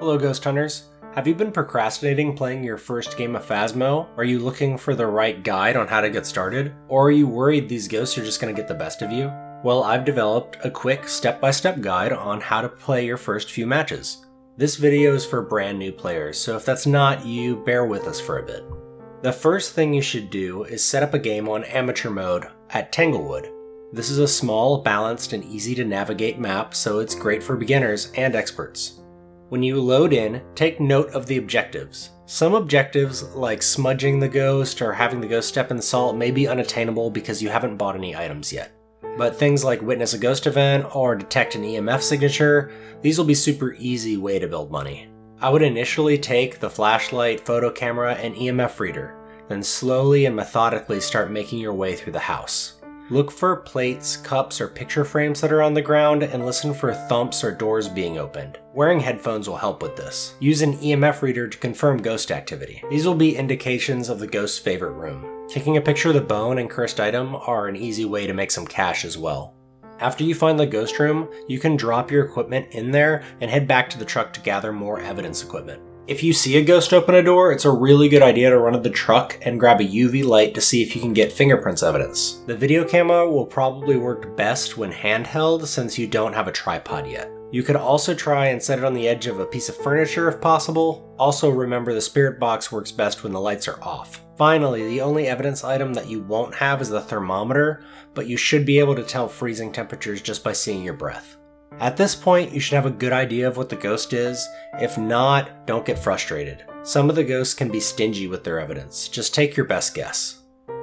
Hello, Ghost Hunters. Have you been procrastinating playing your first game of Phasmo? Are you looking for the right guide on how to get started? Or are you worried these ghosts are just going to get the best of you? Well, I've developed a quick step by step guide on how to play your first few matches. This video is for brand new players, so if that's not you, bear with us for a bit. The first thing you should do is set up a game on amateur mode at Tanglewood. This is a small, balanced, and easy to navigate map, so it's great for beginners and experts. When you load in, take note of the objectives. Some objectives, like smudging the ghost or having the ghost step in the salt, may be unattainable because you haven't bought any items yet. But things like witness a ghost event or detect an EMF signature, these will be super easy way to build money. I would initially take the flashlight, photo camera, and EMF reader, then slowly and methodically start making your way through the house. Look for plates, cups, or picture frames that are on the ground and listen for thumps or doors being opened. Wearing headphones will help with this. Use an EMF reader to confirm ghost activity. These will be indications of the ghost's favorite room. Taking a picture of the bone and cursed item are an easy way to make some cash as well. After you find the ghost room, you can drop your equipment in there and head back to the truck to gather more evidence equipment. If you see a ghost open a door, it's a really good idea to run to the truck and grab a UV light to see if you can get fingerprints evidence. The video camera will probably work best when handheld since you don't have a tripod yet. You could also try and set it on the edge of a piece of furniture if possible. Also remember the spirit box works best when the lights are off. Finally, the only evidence item that you won't have is the thermometer, but you should be able to tell freezing temperatures just by seeing your breath. At this point, you should have a good idea of what the ghost is. If not, don't get frustrated. Some of the ghosts can be stingy with their evidence. Just take your best guess.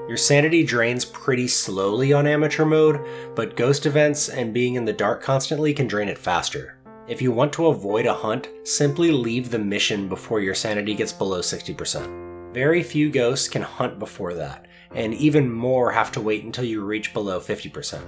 Your sanity drains pretty slowly on amateur mode, but ghost events and being in the dark constantly can drain it faster. If you want to avoid a hunt, simply leave the mission before your sanity gets below 60%. Very few ghosts can hunt before that, and even more have to wait until you reach below 50%.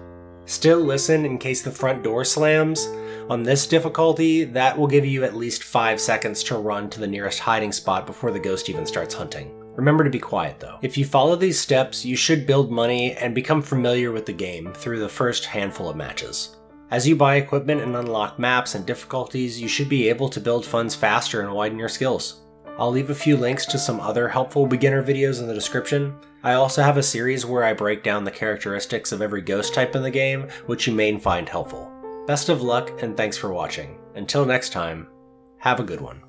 Still listen in case the front door slams. On this difficulty, that will give you at least 5 seconds to run to the nearest hiding spot before the ghost even starts hunting. Remember to be quiet though. If you follow these steps, you should build money and become familiar with the game through the first handful of matches. As you buy equipment and unlock maps and difficulties, you should be able to build funds faster and widen your skills. I'll leave a few links to some other helpful beginner videos in the description. I also have a series where I break down the characteristics of every ghost type in the game, which you may find helpful. Best of luck and thanks for watching. Until next time, have a good one.